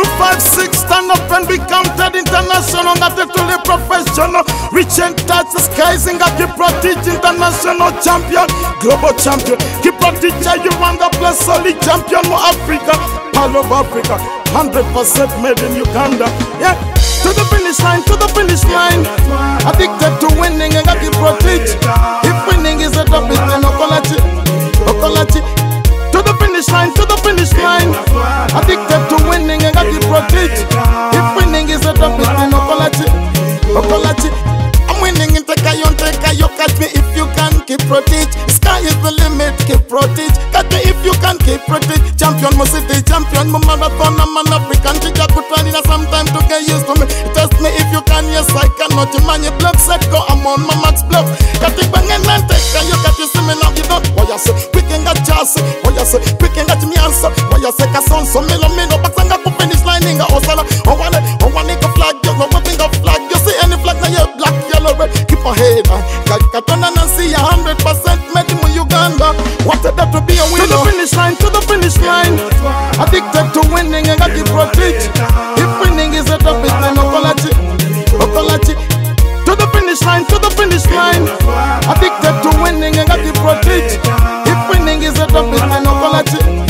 256, stand up and be counted international. not to the professional. Reach and touch the skies and got Kiprotich international champion, global champion. Kiprotich you want the plus solid champion of Africa, all of Africa. 100% made in Uganda. Yeah. To the finish line, to the finish line. Addicted to winning and got Kiprotich. Protect. If winning is a topic, then Okolachi, Okolachi. I'm winning in Tekayon, Tekayo. Catch me if you can Kiprotich. Sky is the limit, Kiprotich. Catch me if you can Kiprotich. Champion, must city, champion, my marathon, I'm an African. Chica in some time to get used to me. Test me if you can, yes, I cannot. You man, your blood set go, I'm on my max block. Got it bang and then take you got you see me now, you don't. What you say, and got chassis. What you say, quick and got me answer. What you say, Casson, so me, me, Addicted to winning and got to protect. If winning is a topic, then Okolachi, Okolachi. To the finish line, to the finish line. Addicted to winning and got to protect. If winning is a topic, then Okolachi,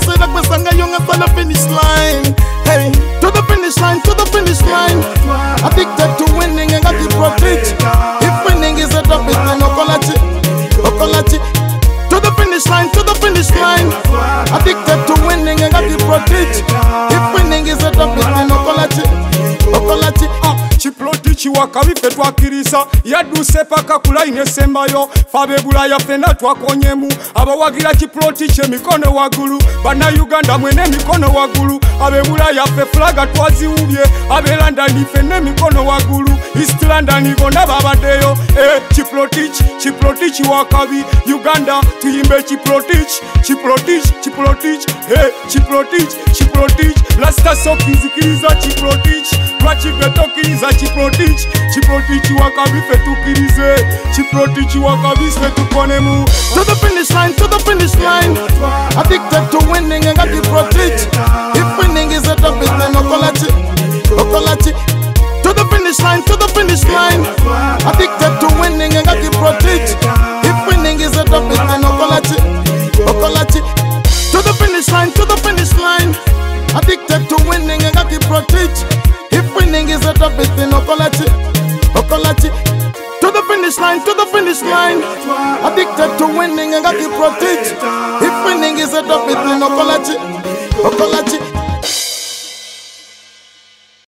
and I Kiprotich. If winning is a topic, then Okolachi, Okolachi. Ah, kiploti kiwakabi ffe twakkiriza yadduse paka ku layini esembayo. Fe ab'ebulaya ffenna twakonyemu. Abawagira kiploti kye mikono waggulu. Bannayuganda mwene emikono waggulu. Ab'ebulaya ffe fulaga twaziwubye. Ab'elandani ffenna emikono waggulu. East london bonna babaddeyo. E kiplotich kiplotich wakabi. Uganda tuyimbe kiplotich kiplotich kiplotich e kiplotich kiplotich lasita sokizikiriza kiplotich lwaki ffe tokkiriza kiplotich kiplotich wakabi ffe tukkirize kiplotich wakabi ffe tukonemu To the finish line, to the finish line. Addicted to winning to protect. If winning is a topic, then Okolachi, Okolachi. To the finish line, to the finish line. Addicted to winning to protect. If winning is a topic, Okolachi, Okolachi. To the finish line, to the finish line. Addicted to winning and got to protect. If winning is a topic, then Okolachi, Okolachi.